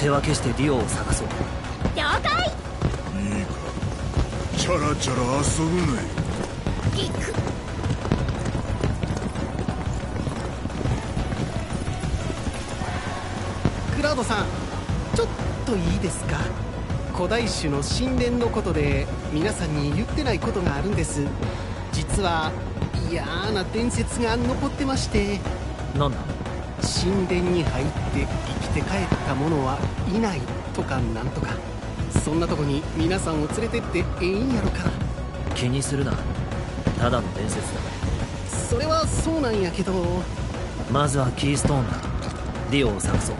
手分けしてディオを探そう。了解。いいか。チャラチャラ遊ぶなよ行く。クラウドさんちょっといいですか？古代種の神殿のことで皆さんに言ってないことがあるんです。実は嫌な伝説が残ってまして。なんだ？神殿に入って生きて帰った者はいないとかなんとか。そんなとこに皆さんを連れてってええんやろか。気にするな。ただの伝説だ。それはそうなんやけど。まずはキーストーンだ。ディオを探そう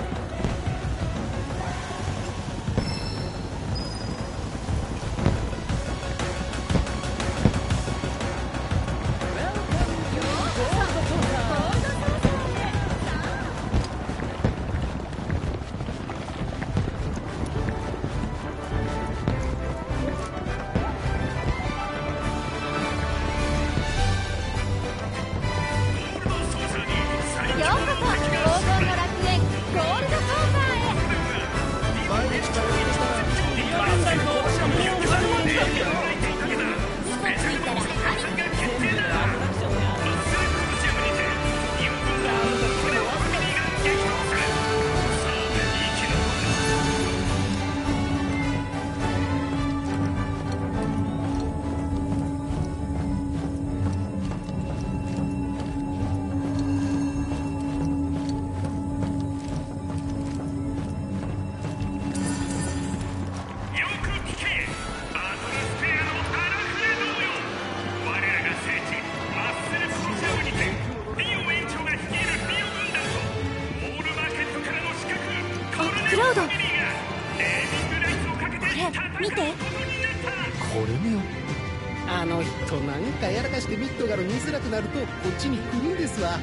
ちに来るんですわ。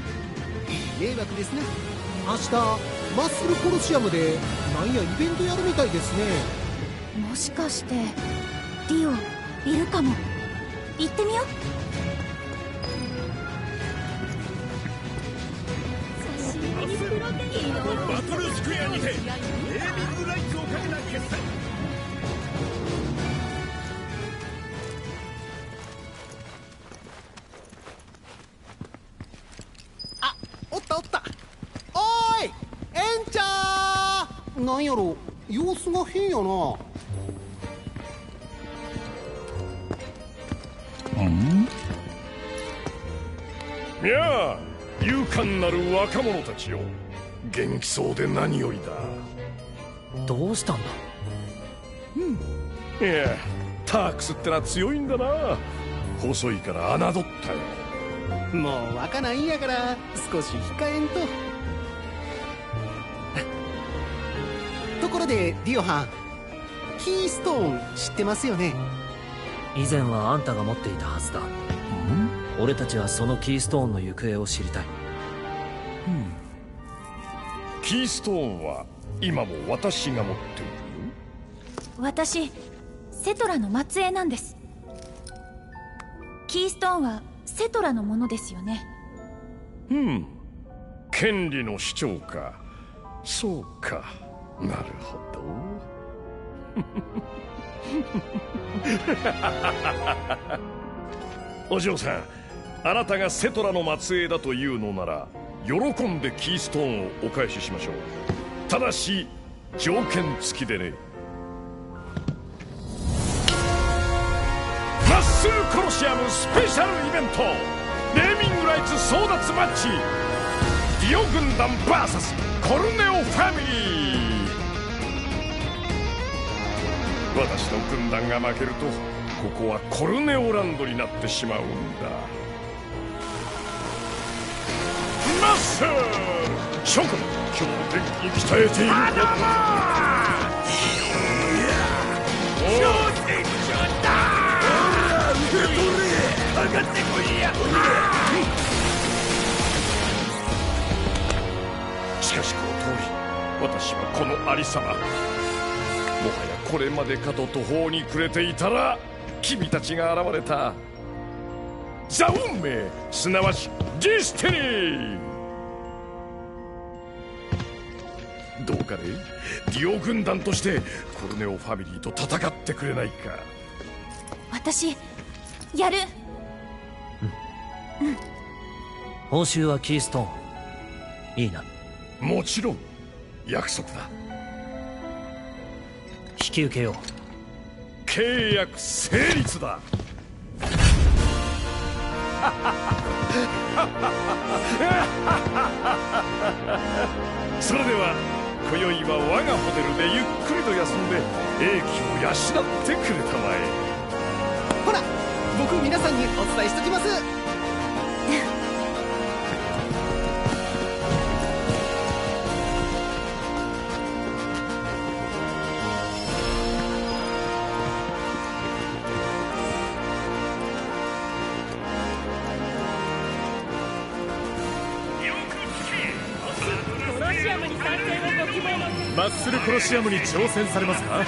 迷惑ですね。明日マッスルコロシアムでなんやイベントやるみたいですね。もしかしてディオいるかも。行ってみよう。若者たちよ。元気そうで何よりだ。どうしたんだ？いやタークスってのは強いんだな。細いから侮ったよ。もう若ないんやから少し控えんと。ところでディオハンキーストーン知ってますよね？以前はあんたが持っていたはずだ。俺たちはそのキーストーンの行方を知りたいキーストーンは今も私が持っている？私セトラの末裔なんです。キーストーンはセトラのものですよね。うん。権利の主張か。そうか。なるほど。お嬢さんあなたがセトラの末裔だというのなら喜んでキーストーンをお返ししましょう。ただし条件付きでね。マッスルコロシアムスペシャルイベント。ネーミングライツ争奪マッチ。ディオ軍団 VS コルネオファミリー。私の軍団が負けるとここはコルネオランドになってしまうんだ。マッスル諸君今日も元気に鍛えているまだしかしこの通り私はこの有様もはやこれまでかと途方に暮れていたら君たちが現れた。ザ運命すなわち destiny。どうかね。ディオ軍団としてコルネオファミリーと戦ってくれないか。私やる。報酬はキーストーン。いいな。もちろん約束だ。引き受けよう。契約成立だ。それでは今宵は我がホテルでゆっくりと休んで英気を養ってくれたまえ。ほら僕皆さんにお伝えしときます。ロシアムに挑戦されますか？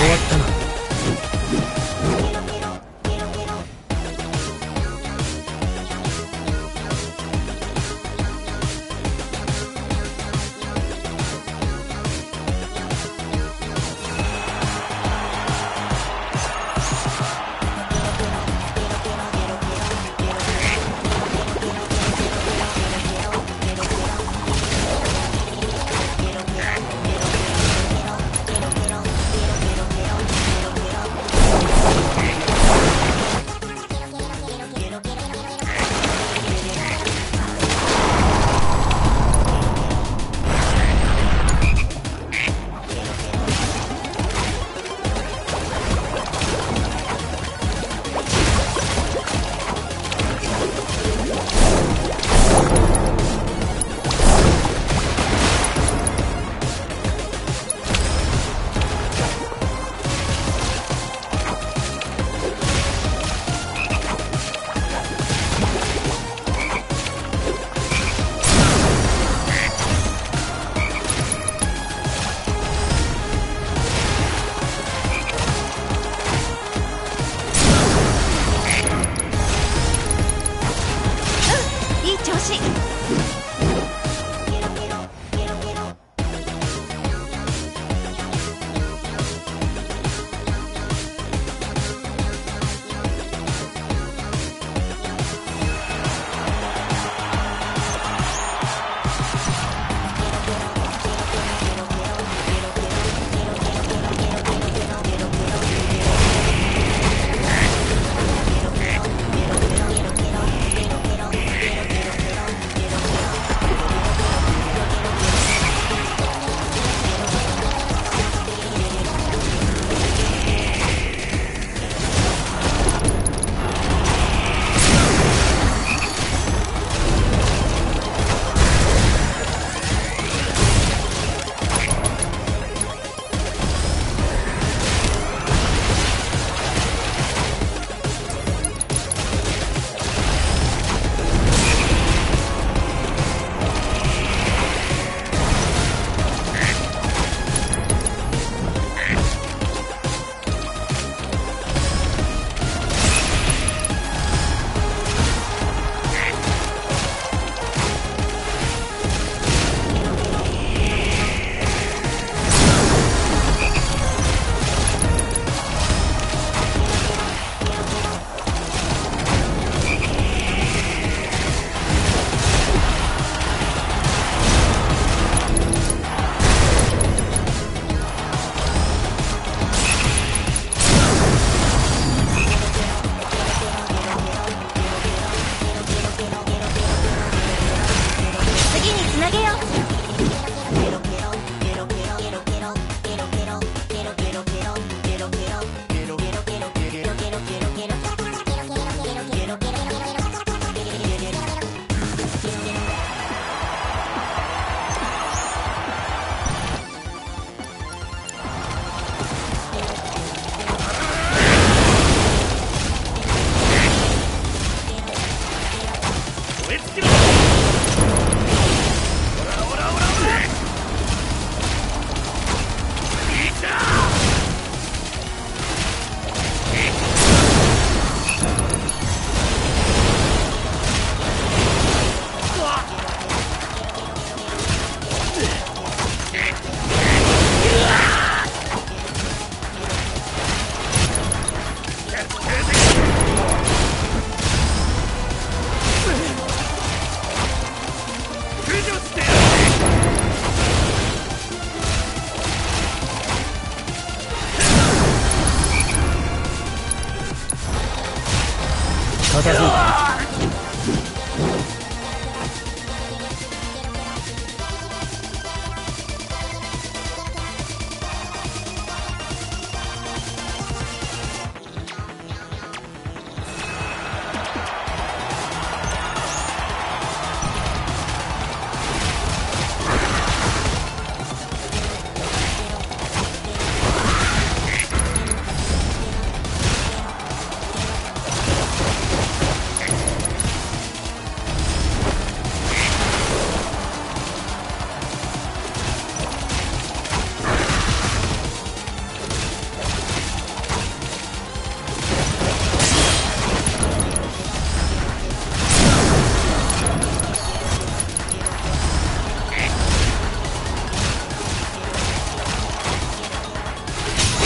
終わったな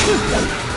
次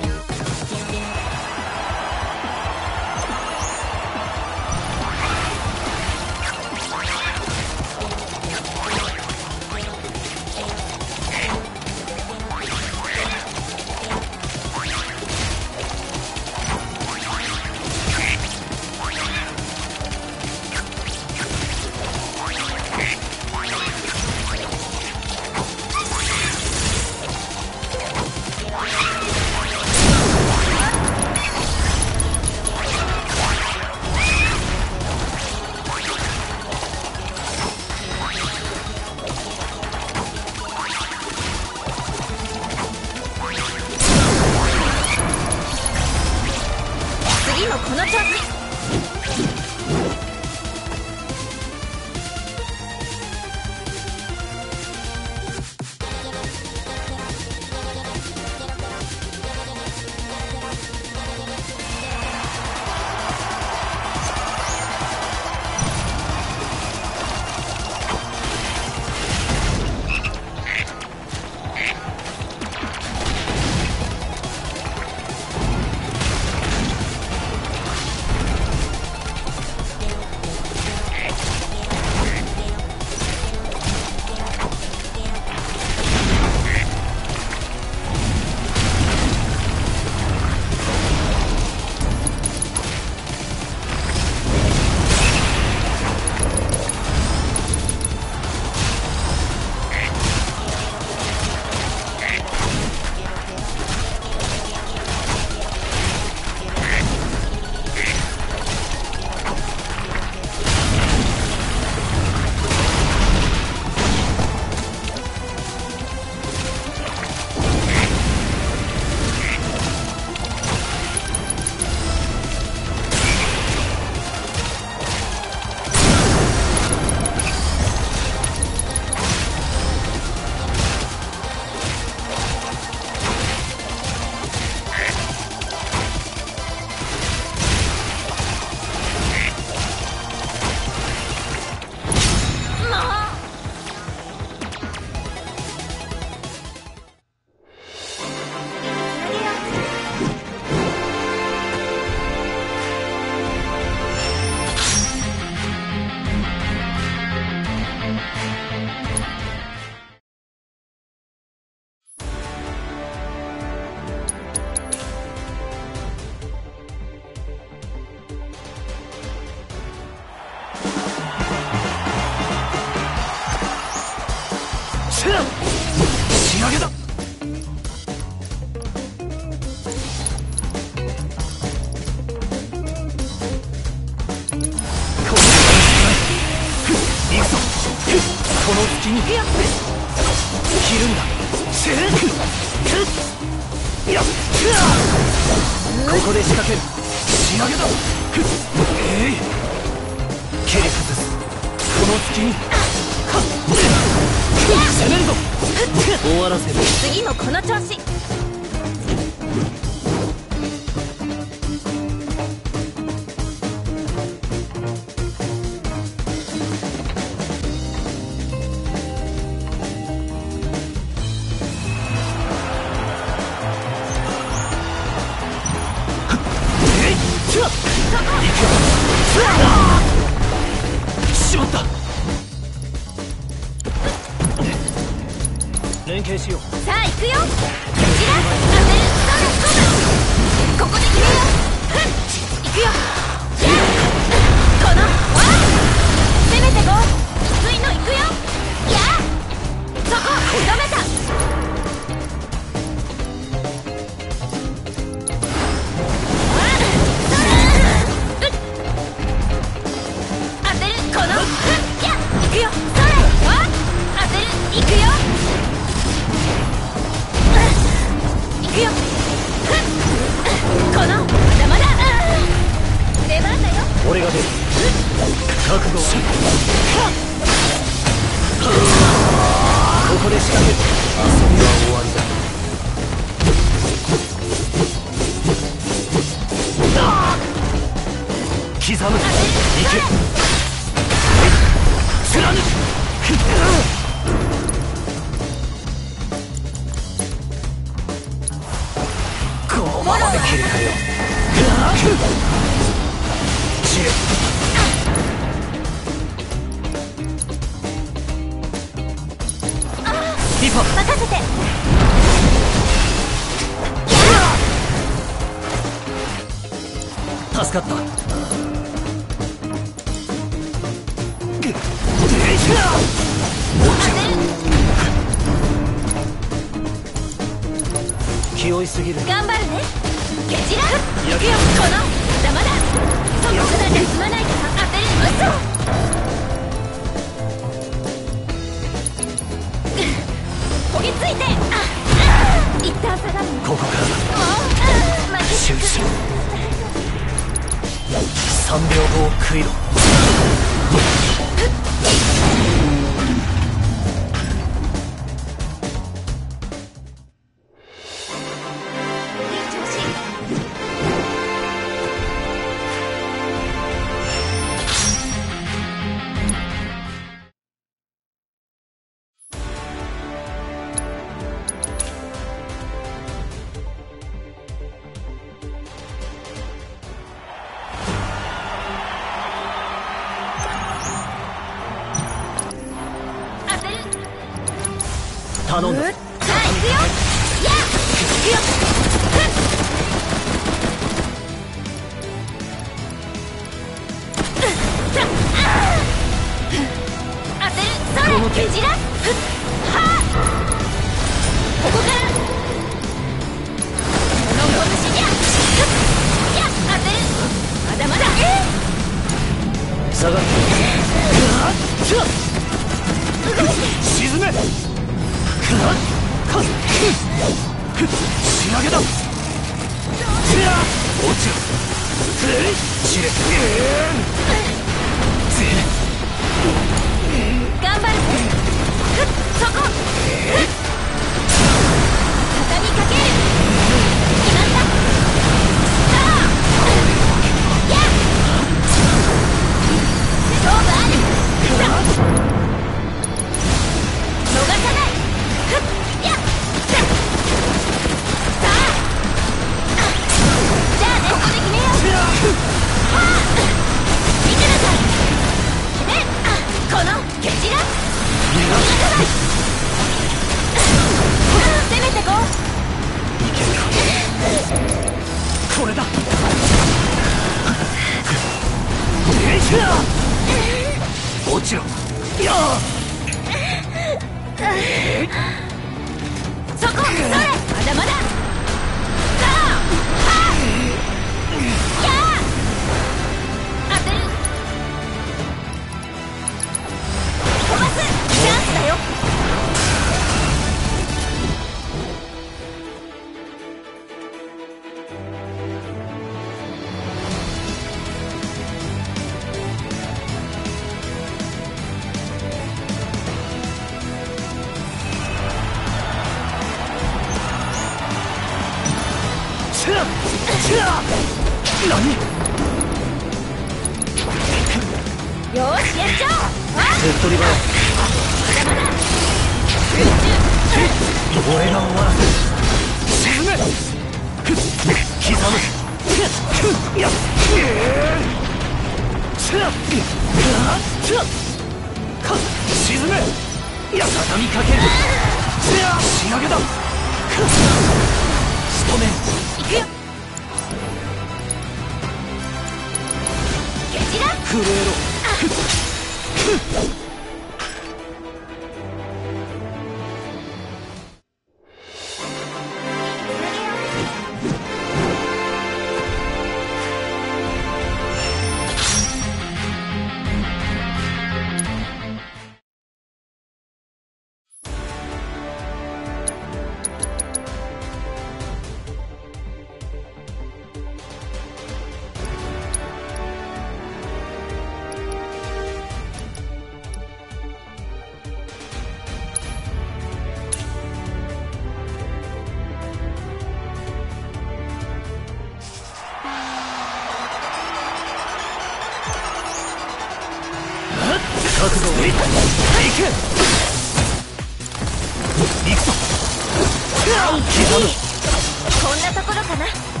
こんなところかな。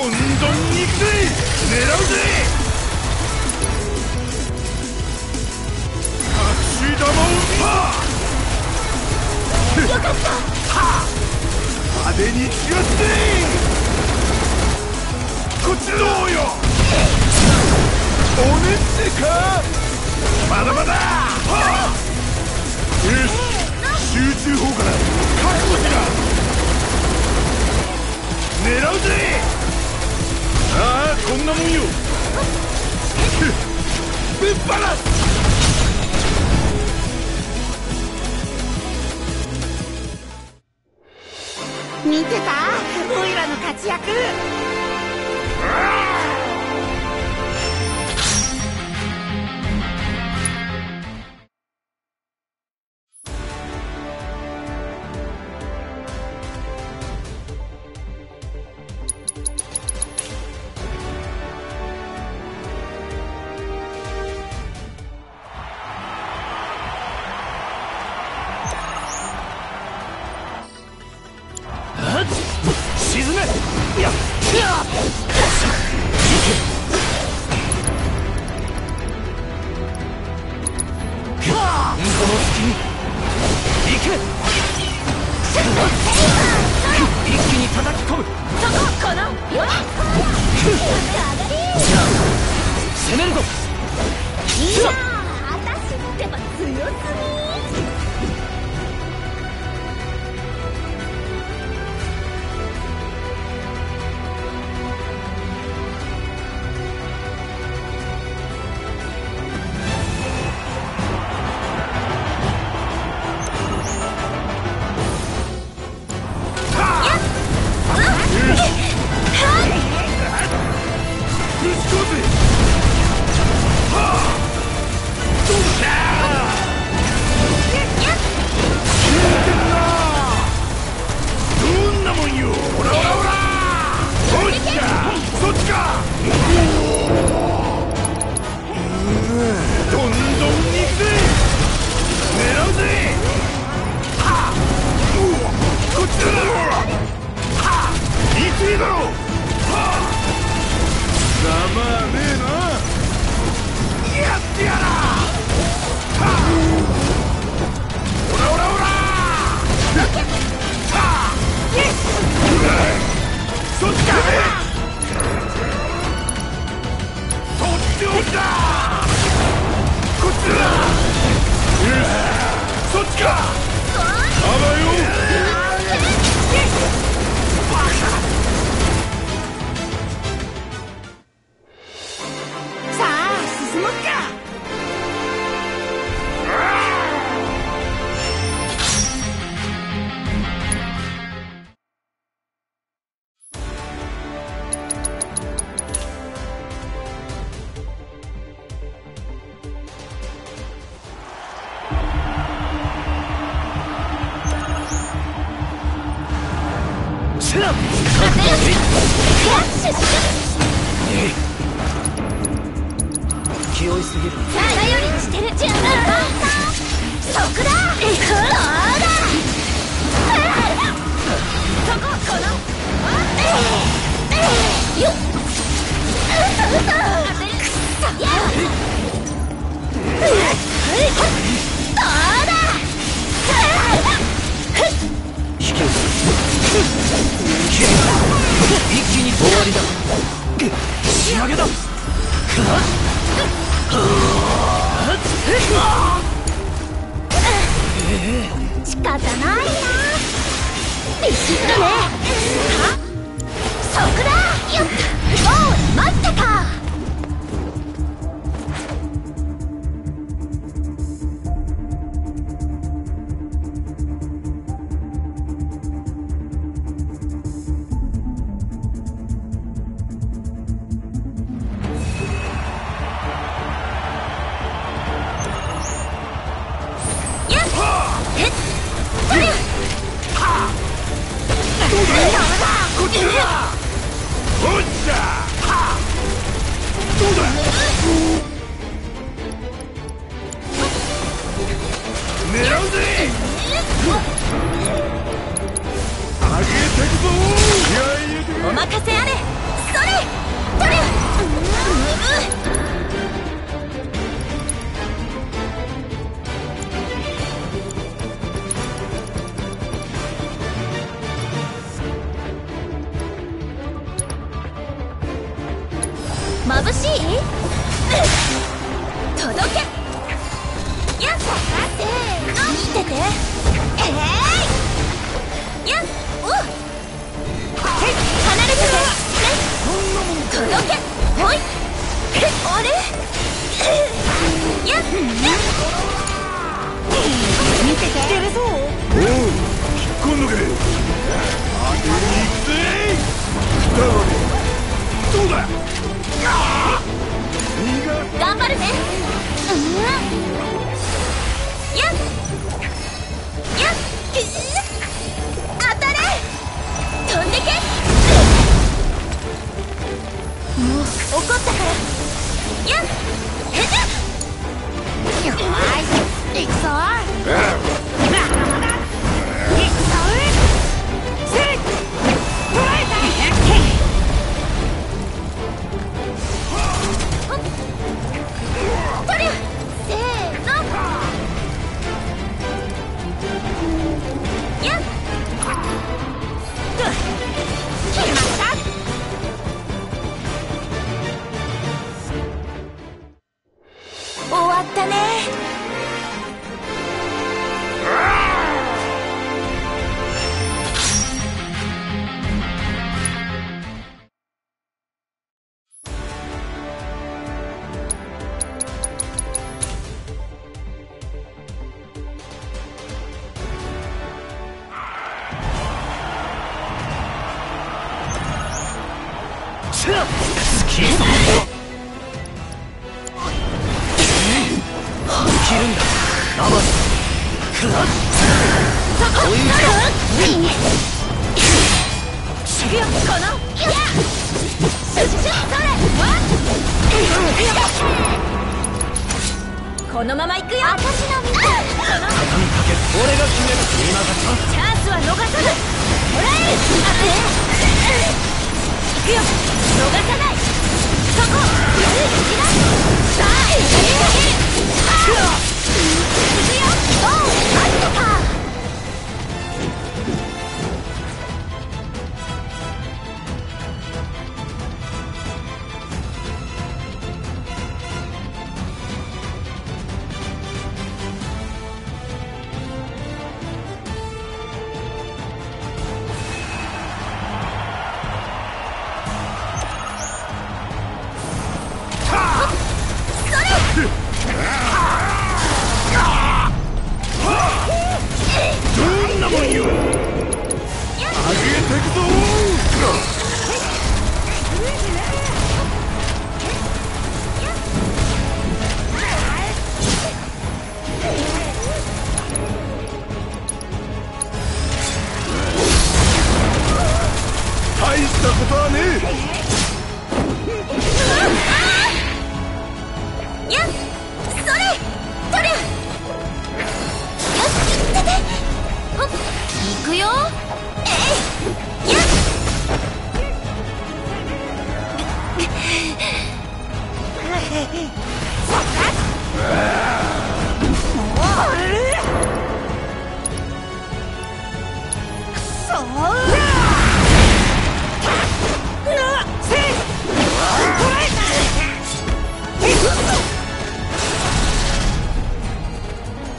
どんどん行くぜ狙うぜ隠し玉をパーよかったはあ派手に決がってこっちどうよおねってかまだまだはあよし集中砲から確保しな狙うぜああこんなもんよ。ぶっ放見てた？オイラの活躍い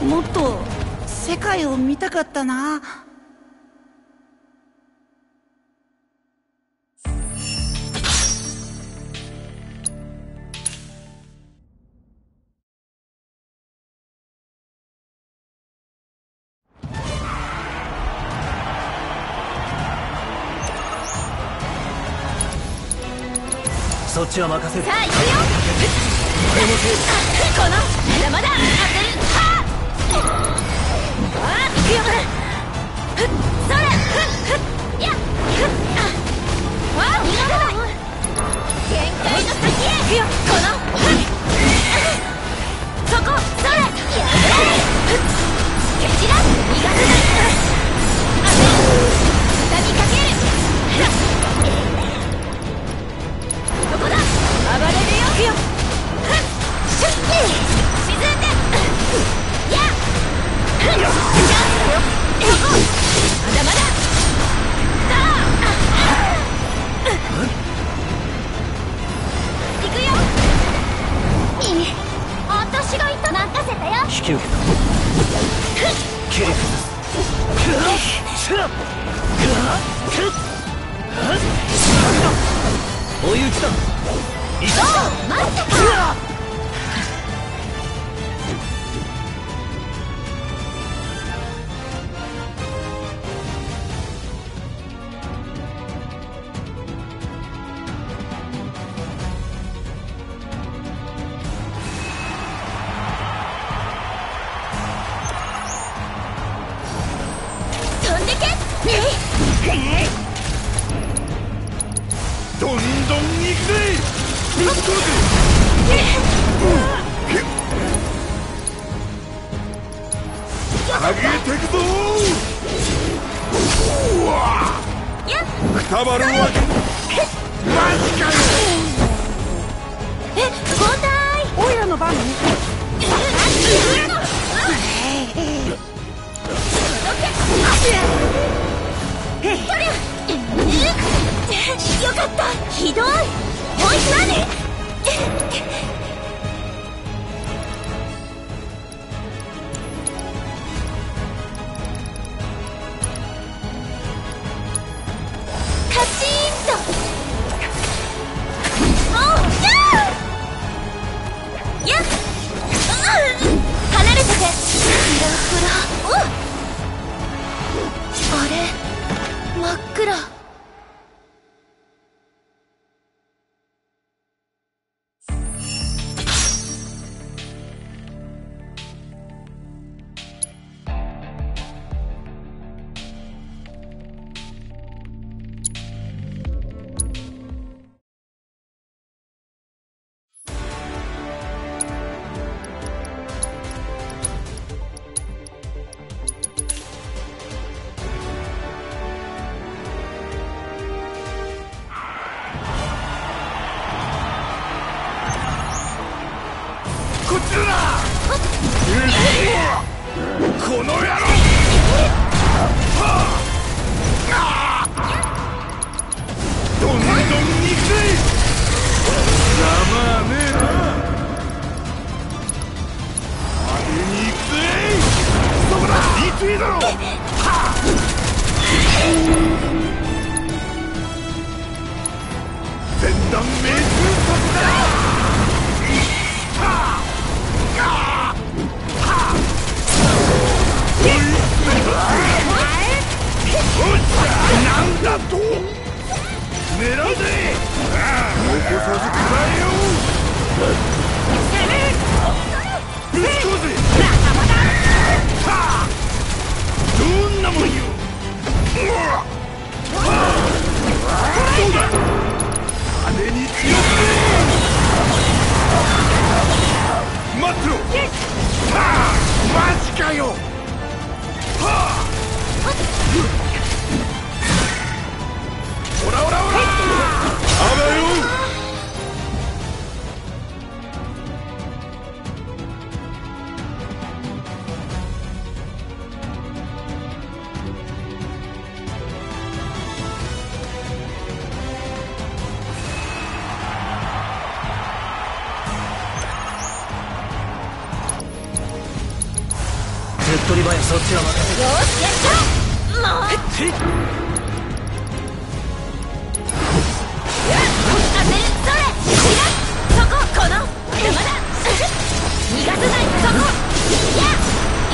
もっと世界を見たかったな。任せる。さあ行くよ。このまだまだ。沈ん追い打ちだ行くぞ待ってた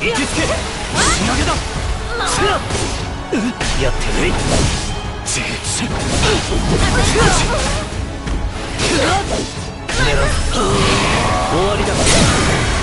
行きつけ。仕上げだややってるいぜせ終わりだ。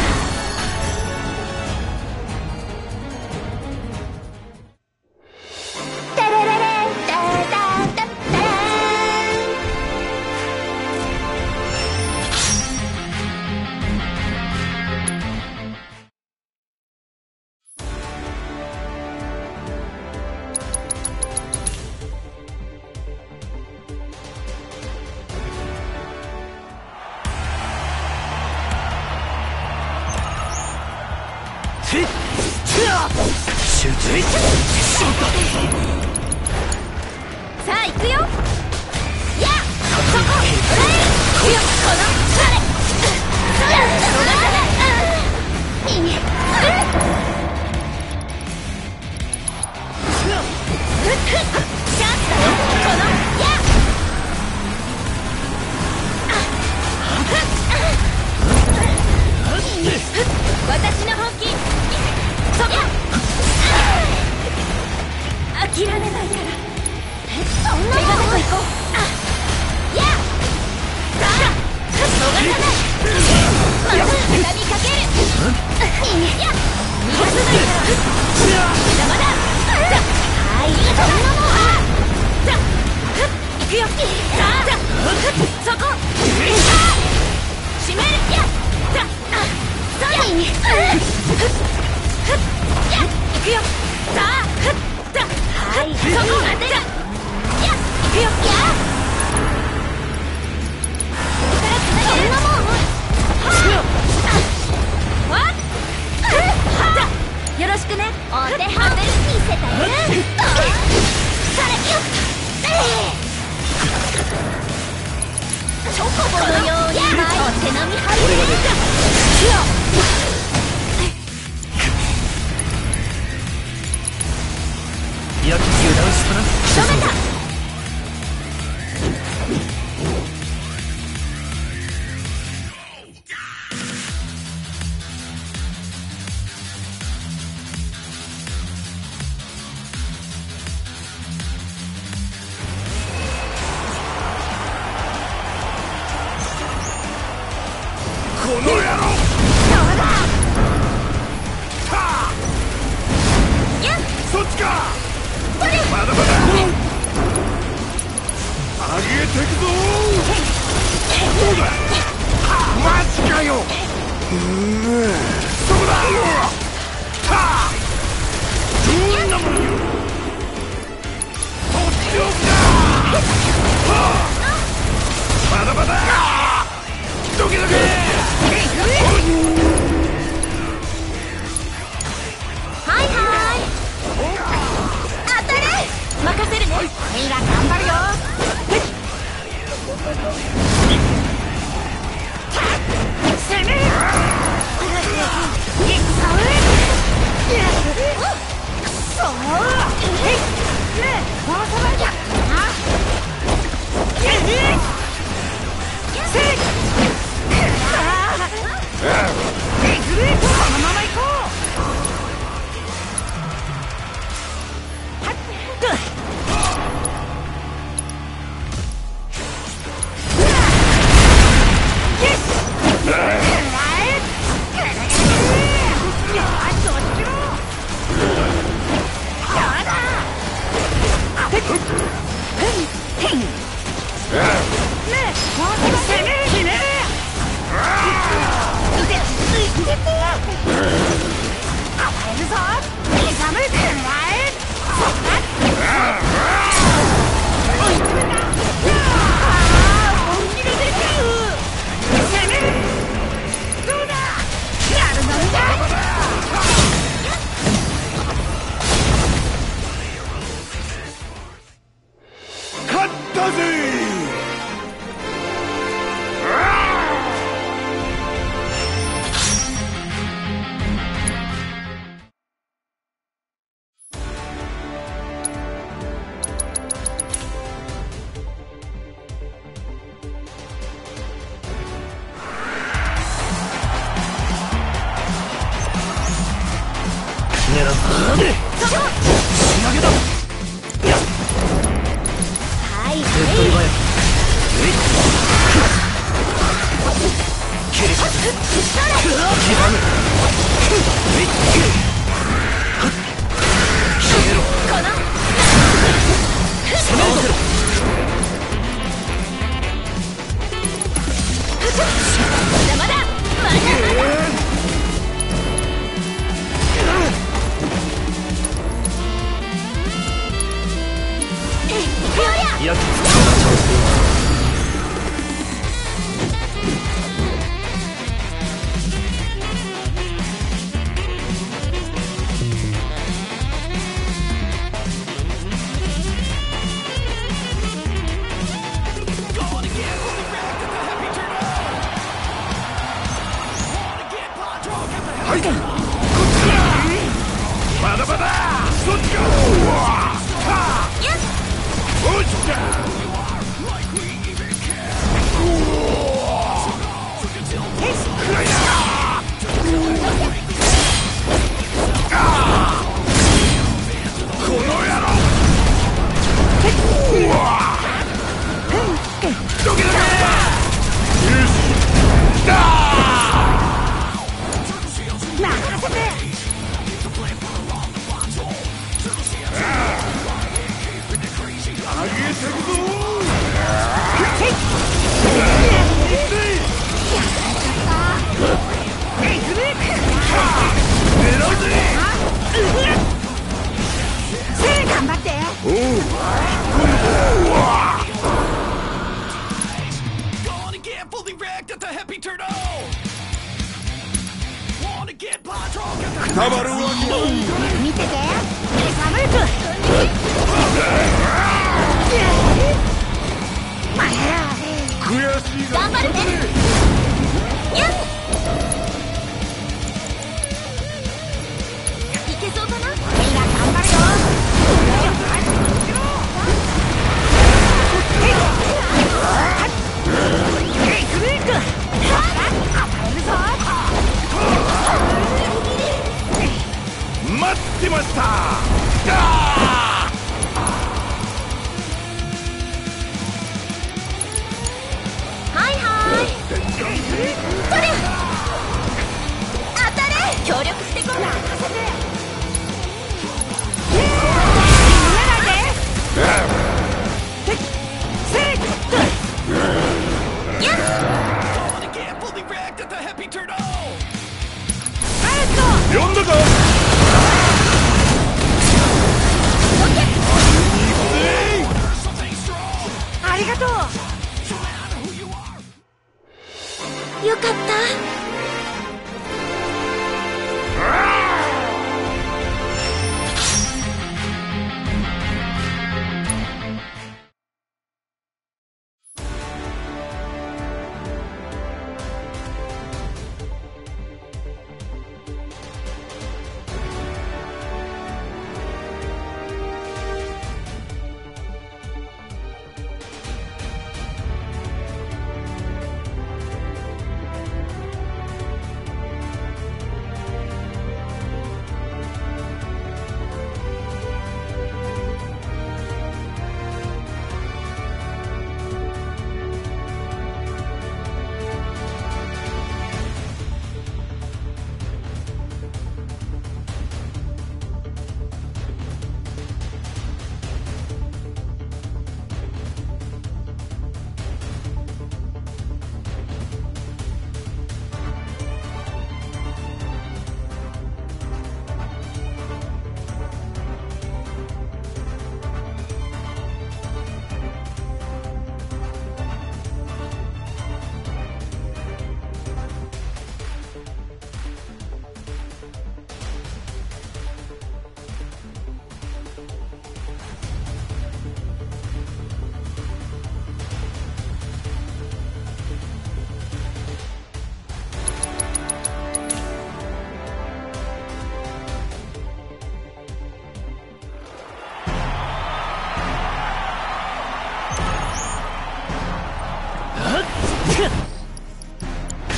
Yeah!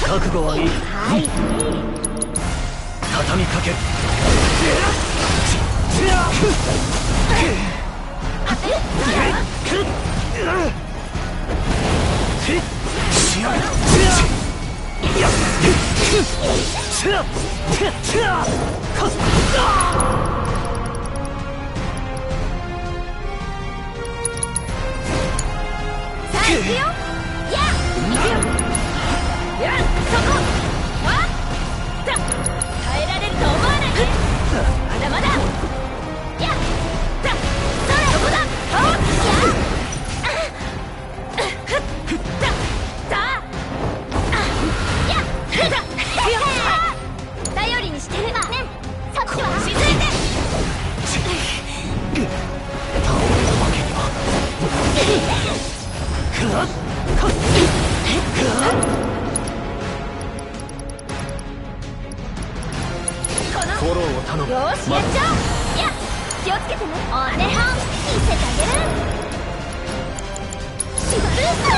覚悟はいいはい畳みかけるさあ行くよや行くよ。そこよーしやっちゃおうや気をつけてねお手本見せてあげるしばるさ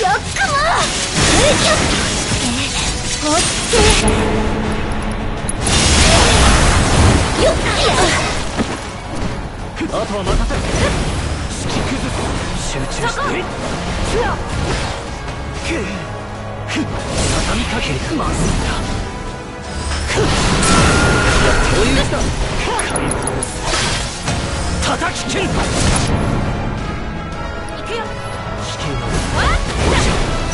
よっかもよっおってよっきゃあとは任せる引き崩す集中してくふっ畳みかけまずいなくっやっておいうちだ解放する叩き切る行くよ引きのわっ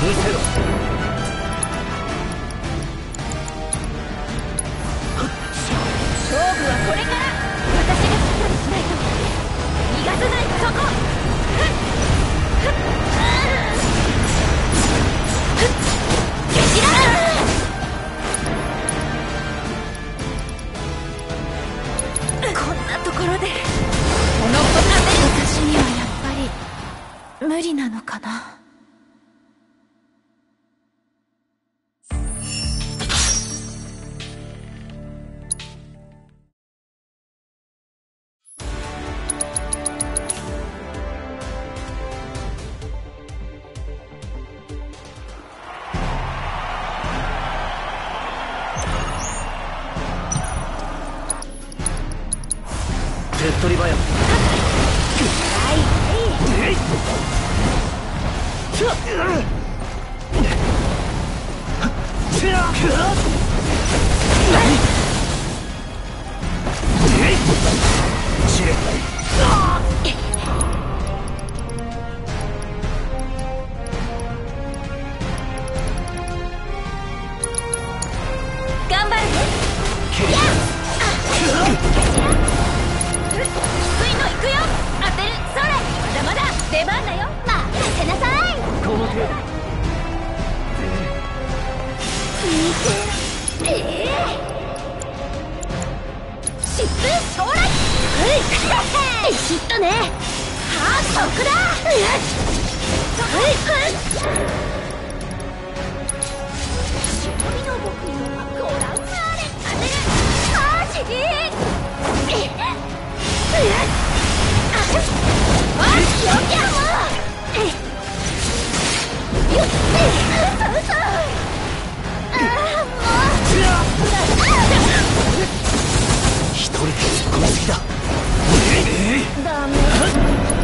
見せろ勝負はこれから私がしっかりしないと逃がさないそこかな。手っ取り早く出番だよ。い込みすぎだうダメ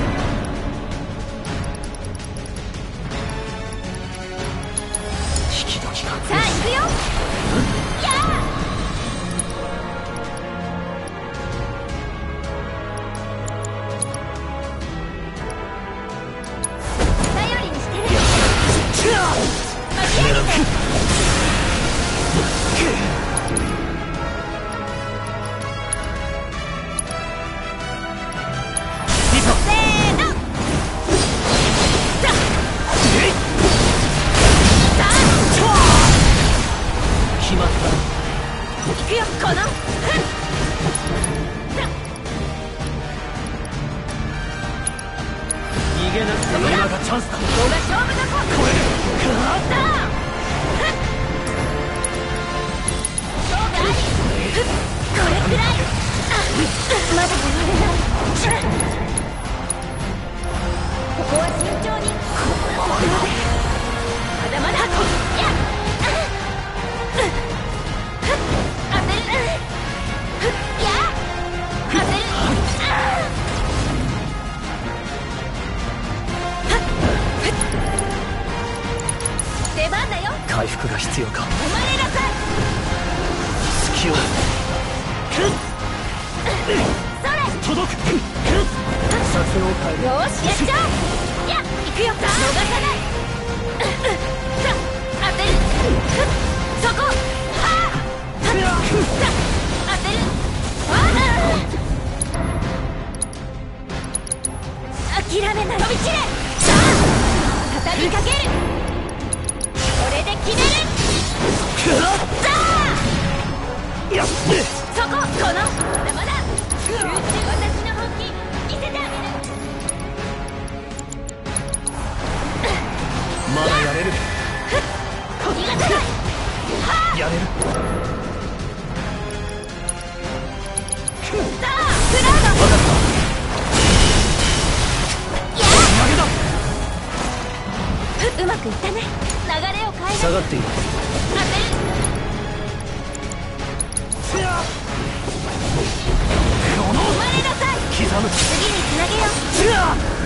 番だよ。回復が必要か。止まれなさい隙を。それ。届く。させを変えよしやっちゃおう。や行くよ。逃さない。当てる。そこ。はあ当てる。ああ諦めない。飛び散れ叩きかける。れで決める。さあやっそここのまだまだ集中私の本気見せてあげる。まだやれる。逃がさないやれる。さあクラウド分かったや投げだうまくいったね下がっている。次につなげよう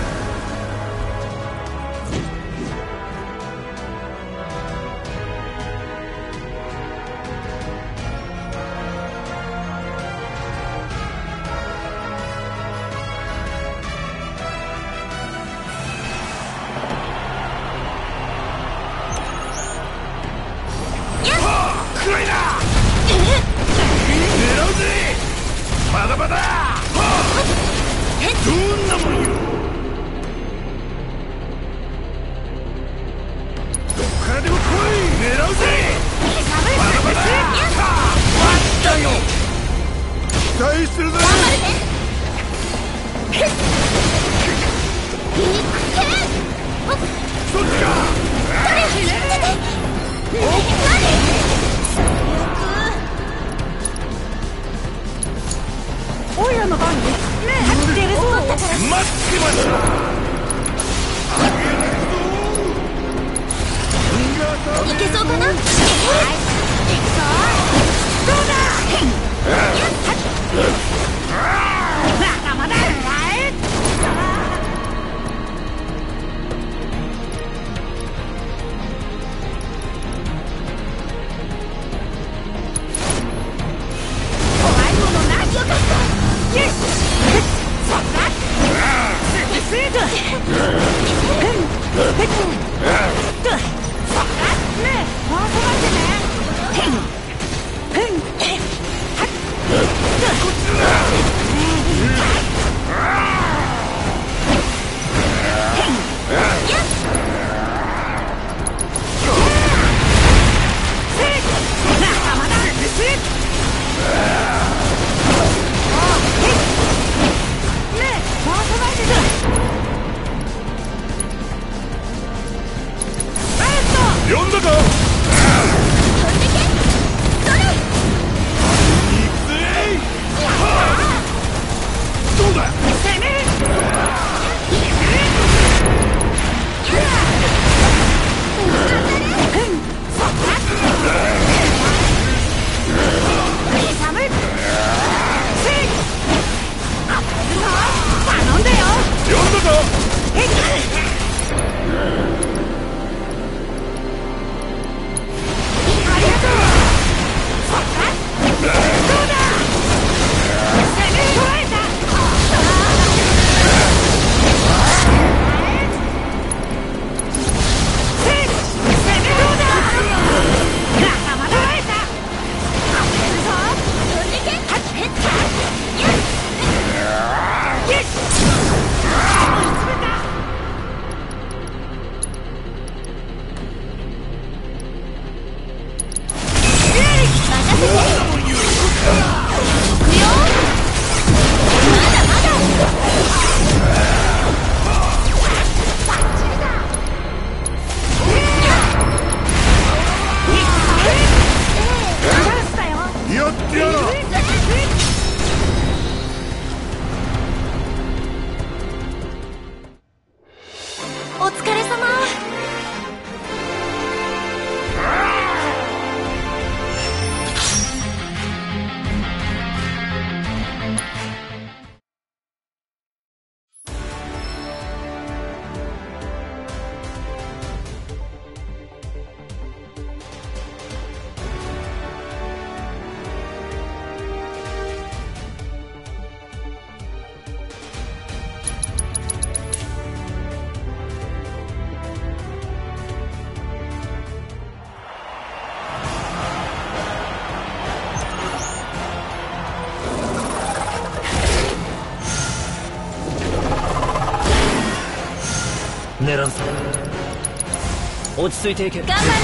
落ち着いていけ。頑張るね。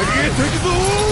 げてくぞ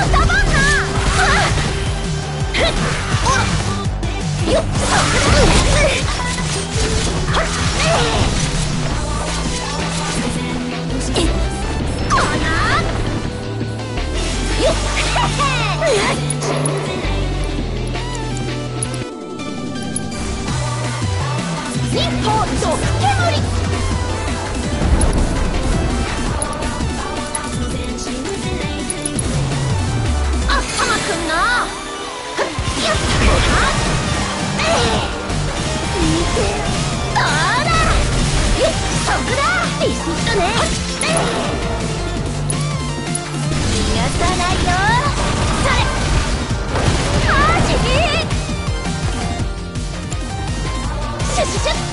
Yeah! だシッとね。逃がさないよ。それ。マジ？シュシュシュ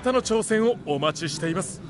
またの挑戦をお待ちしています。